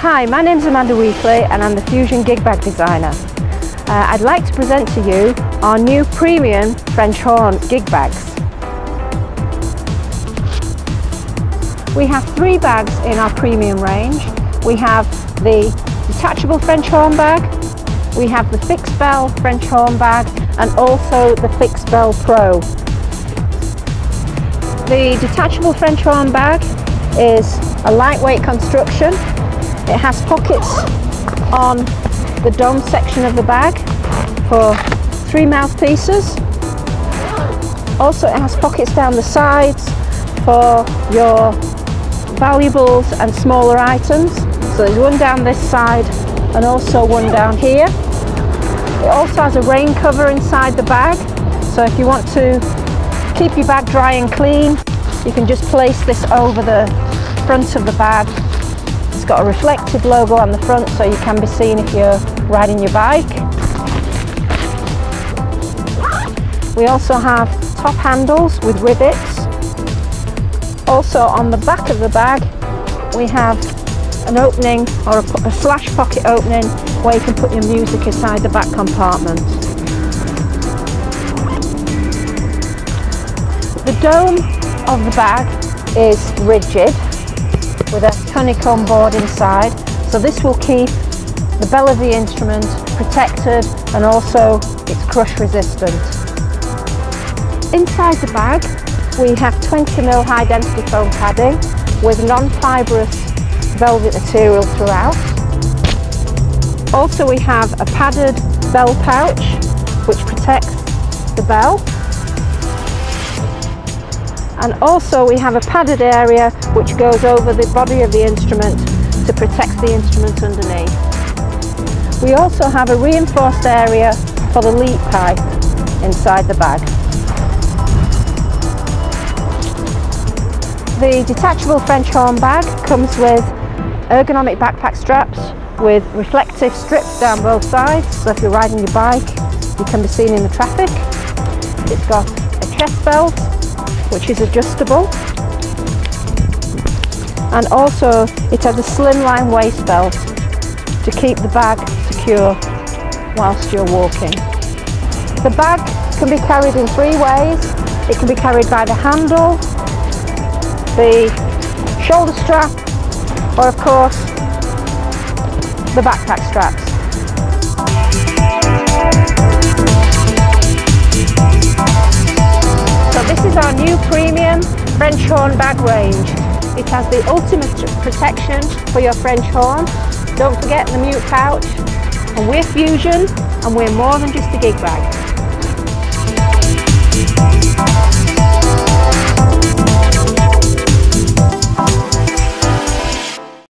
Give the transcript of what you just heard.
Hi, my name is Amanda Weekly and I'm the Fusion gig bag designer. Uh, I'd like to present to you our new premium French horn gig bags. We have three bags in our premium range. We have the detachable French horn bag, we have the fixed bell French horn bag and also the fixed bell pro. The detachable French horn bag is a lightweight construction. It has pockets on the dome section of the bag for three mouthpieces. Also it has pockets down the sides for your valuables and smaller items. So there's one down this side and also one down here. It also has a rain cover inside the bag. So if you want to keep your bag dry and clean, you can just place this over the front of the bag. It's got a reflective logo on the front so you can be seen if you're riding your bike. We also have top handles with rivets. Also on the back of the bag we have an opening or a, a flash pocket opening where you can put your music inside the back compartment. The dome of the bag is rigid with a honeycomb board inside so this will keep the bell of the instrument protected and also it's crush resistant. Inside the bag we have 20mm high density foam padding with non-fibrous velvet material throughout. Also we have a padded bell pouch which protects the bell and also we have a padded area which goes over the body of the instrument to protect the instrument underneath. We also have a reinforced area for the lead pipe inside the bag. The detachable French horn bag comes with ergonomic backpack straps with reflective strips down both sides so if you're riding your bike you can be seen in the traffic. It's got a chest belt which is adjustable and also it has a slimline waist belt to keep the bag secure whilst you're walking. The bag can be carried in three ways. It can be carried by the handle, the shoulder strap or of course the backpack straps. French horn bag range. It has the ultimate protection for your French horn. Don't forget the mute pouch. And we're Fusion and we're more than just a gig bag.